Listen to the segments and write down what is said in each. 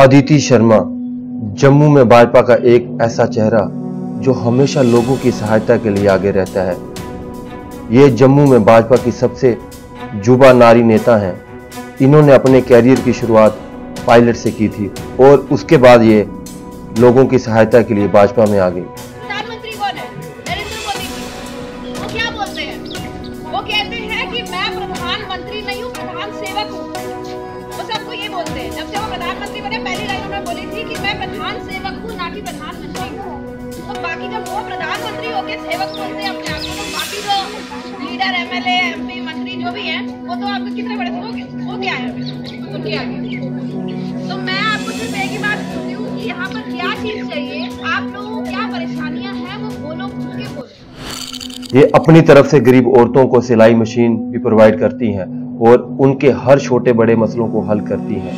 अदिति शर्मा, जम्मू में भाजपा का एक ऐसा चेहरा जो हमेशा लोगों की सहायता के लिए आगे रहता है। ये जम्मू में भाजपा की सबसे जुबा नारी नेता हैं। इन्होंने अपने कैरियर की शुरुआत पायलट से की थी और उसके बाद ये लोगों की सहायता के लिए भाजपा में आ गई प्रधानमंत्री कौन है? नरेंद्र मोदी जी। वो कहते हैं कि मैं प्रधानमंत्री नहीं हूँ, प्रधान सेवक हूँ। बोलते हैं। जब से वो प्रधानमंत्री बने, पहली लाइन उन्होंने बोली थी कि मैं प्रधान सेवक हूँ, ना कि प्रधानमंत्री हूँ। तो बाकी जब वो प्रधानमंत्री होके सेवक बोलते हैं अपने आप को तो बाकी जो लीडर एमएलए एमपी मंत्री जो भी हैं, वो तो आपको कितने बड़े? वो वो क्या है? उनके आगे। तो मैं आपको सिर्फ़ एक ही बात पूछती हूँ कि यहाँ पर क्या चीज़ चाहिए? आप लोगों को क्या परेशानियाँ हैं? वो बोलो ये अपनी तरफ़ से गरीब औरतों को सिलाई मशीन भी प्रोवाइड करती हैं। और उनके हर छोटे बड़े मसलों को हल करती हैं।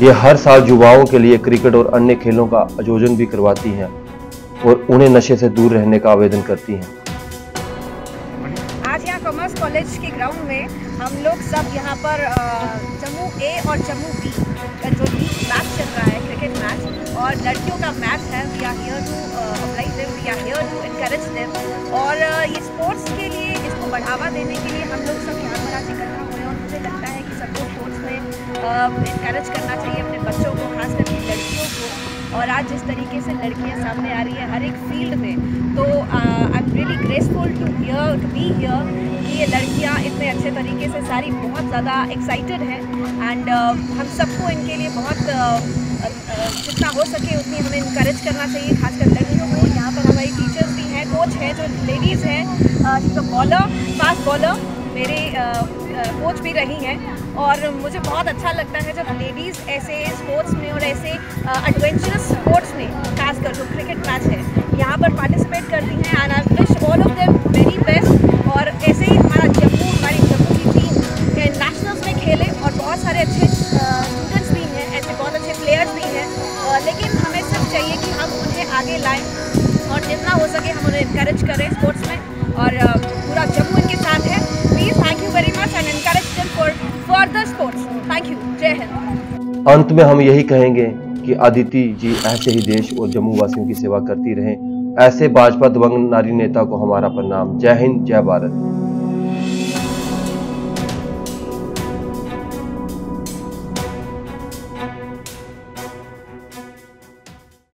ये हर साल युवाओं के लिए क्रिकेट और अन्य खेलों का आयोजन भी करवाती हैं और उन्हें नशे से दूर रहने का आवेदन करती हैं। आज यहाँ कॉमर्स कॉलेज के ग्राउंड में हम लोग सब यहाँ पर जम्मू ए और जम्मू बी का जो मैच चल रहा है, क्रिकेट मैच, और लड़कियों का मैच है we are here to apply them we are here to encourage them और ये स्पोर्ट्स के लिए, इसको बढ़ावा देने के लिए हम लोग सब यहाँ पर आज इकट्ठा इनकरेज करना चाहिए अपने बच्चों को खास करके लड़कियों को। और आज जिस तरीके से लड़कियाँ सामने आ रही है हर एक फ़ील्ड में तो I am really graceful to here to be here कि ये लड़कियाँ इतने अच्छे तरीके से सारी बहुत ज़्यादा एक्साइटेड हैं। एंड हम सबको इनके लिए बहुत uh, uh, जितना हो सके उतनी हमें इनक्रेज करना चाहिए खासकर लड़कियों को। यहाँ पर हमारी टीचर्स भी हैं कोच हैं जो लेडीज़ हैं। बॉलर फास्ट बॉलर मेरे कोच भी रही हैं और मुझे बहुत अच्छा लगता है जब लेडीज़ ऐसे स्पोर्ट्स में और ऐसे एडवेंचरस स्पोर्ट्स में खासकर जो क्रिकेट मैच है, यहाँ पर पार्टिसिपेट करती हैं and I wish all of them very best और ऐसे ही हमारा जम्मू, हमारी जम्मू की टीम नेशनल्स में खेले और बहुत सारे अच्छे स्टूडेंट्स भी हैं, ऐसे बहुत अच्छे प्लेयर्स भी हैं लेकिन हमें सिर्फ़ चाहिए कि हम उन्हें आगे लाएँ और जितना हो सके हम उन्हें इनक्रेज करें। अंत में हम यही कहेंगे कि अदिति जी ऐसे ही देश और जम्मू वासियों की सेवा करती रहें। ऐसे भाजपा दबंग नारी नेता को हमारा प्रणाम। जय हिंद, जय भारत।